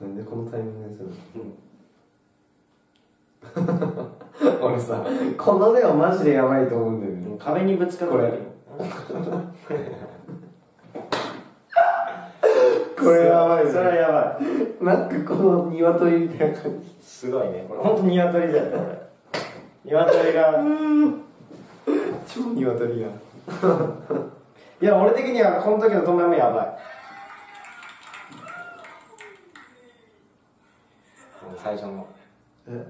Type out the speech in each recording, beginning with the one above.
なんでこのタイミングでするうん。の 俺さこのレオマジでやばいと思うんだよね。壁にぶつかるこれ。これやばいね。それはやばい。なんかこの鶏みたいな感じ。すごいねこれ。本当鶏だよねこれ。鶏が。超鶏がいや俺的にはこの時のトムヤムやばいの最初の。え？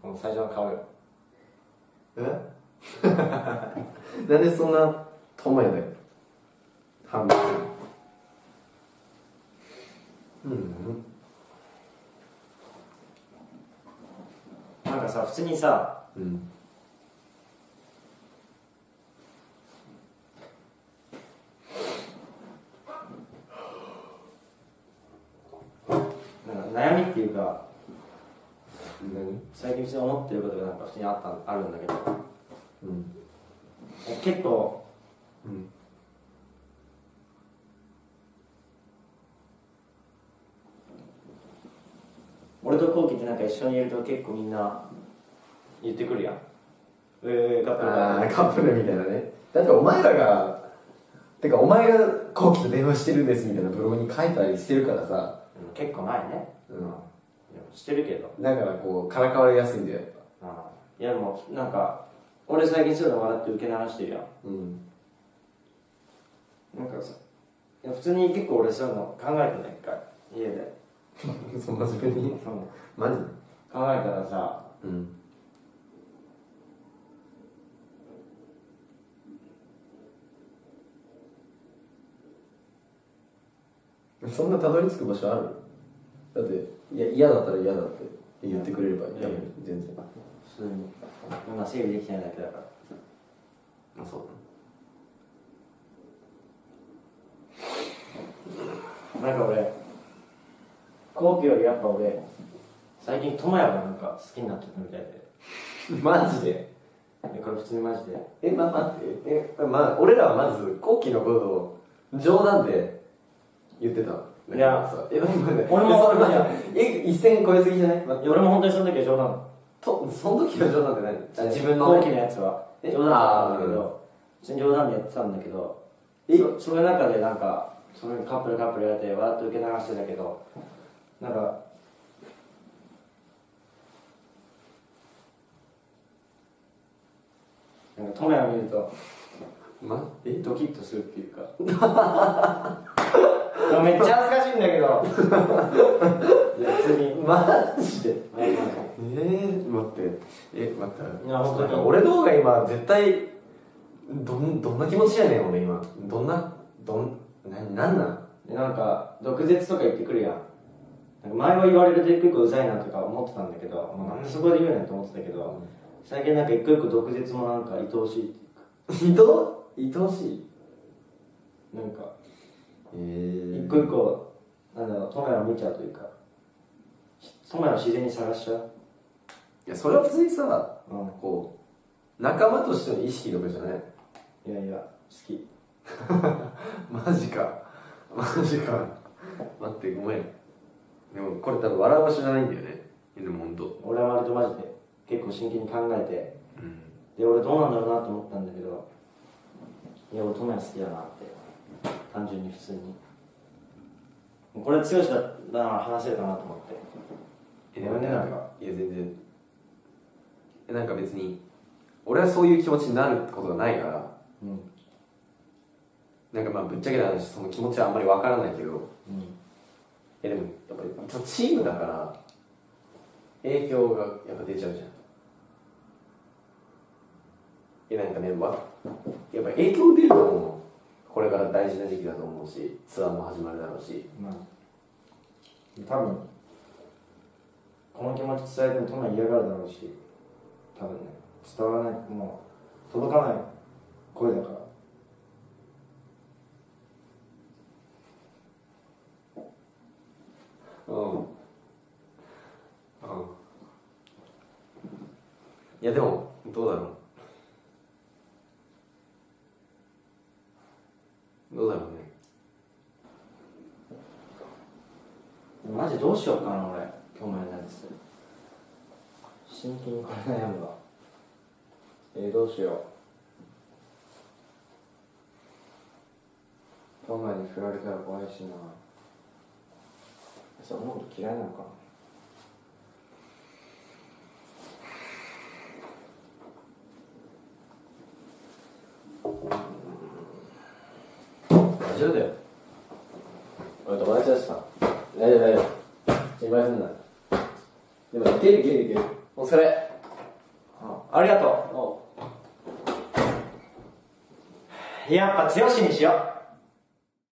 この最初の顔よ。え？なんでそんな友やで半分。うん。なんかさ普通にさうん。なんか悩みっていうか何最近普通に思ってることがなんか普通にあったあるんだけど。うん。結構うん。俺とコウキってなんか一緒にいると結構みんな言ってくるやん。えー、カップルああ カップルみたいなね。だってお前らがてかお前が後期と電話してるんですみたいなブログに書いたりしてるからさ。うん結構前ね。うんしてるけど。だからこうからかわれやすいんだよやっぱ。あいやでもなんか俺最近そういうの笑って受け流してるやん。うん。なんかさいや普通に結構俺そういうの考えてない一回。家で。そんな真面目に？そのマジ？考えたらさうん。そんなたどり着く場所ある？いや嫌だったら嫌だって言ってくれればいい。いやいや全然。普通に今整理できてないだけだから。あそう。なんか俺後期よりやっぱ俺最近友也がなんか好きになってたみたいで。マジで？いやこれ普通にマジで。えま待って。えまあ俺らはまず後期のことを冗談で言ってた。いやさえ待って待って。俺も一線超えすぎじゃない？俺も本当にその時は冗談。とその時の冗談って何？あ自分の後期のやつは。え？冗談だったん。だけあど冗談でやってたんだけどえ？そその中でなんかそのカップルカップルやってわーっと受け流してたけどなんかなんか友也を見るとま？え？ドキッとするっていうか。い やめっちゃ恥ずかしいんだけど。いや普通にマジで。はいえー、待って。え待って。いや本当に。俺の方が今絶対どんどんな気持ちやねん俺今。どんなどんななんなん？でなんか毒舌とか言ってくるやん。なんか前は言われると一個一個うざいなとか思ってたんだけど、もうなん。でそこで言うねんと思ってたけど、最近なんか一個一個毒舌もなんか愛おしいっていうか。愛おしい。なんかえ一個一個なんだろうトメを見ちゃうというか。トメを自然に探しちゃう。いやそれは普通にさうこう仲間としての意識とかじゃない？んいやいや好き。マジか。マジか。待ってごめん。でもこれ多分笑う場所じゃないんだよね。でも本当。俺は割とマジで結構真剣に考えて。うん。で俺どうなんだろうなと思ったんだけどいや俺トメ好きだなって単純に普通に。これ剛だったら話せるかなと思って。えでもねなんかいや全然。えなんか別に俺はそういう気持ちになるってことがないから。うん。なんかまあぶっちゃけた話その気持ちはあんまりわからないけど。うん。えでもやっぱりチームだから影響がやっぱ出ちゃうじゃん。えなんかねわやっぱ影響出ると思う。のこれから大事な時期だと思うしツアーも始まるだろうし。まあ多分この気持ち伝えてもトメ嫌がるだろうし多分ね。伝わらない。もう届かない声だから。うん。うん。いやでもどうだろうどうだろうねマジどうしようかな俺。今日もやるやつ真剣にこれ悩むわえー、どうしよう。トマに振られたら怖いしな。そんなこと嫌いなのか。大丈夫だよ俺友達だしさ大丈夫大丈夫心配すんなでもいけるいけるいける。お疲れ。あありがとう。やっぱ強しにしよう